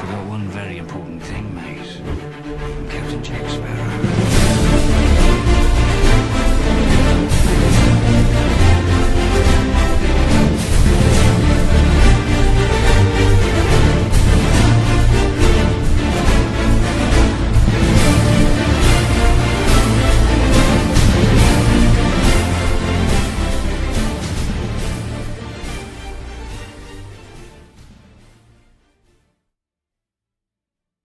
forgot one very important thing, mate. Captain Jack Sparrow.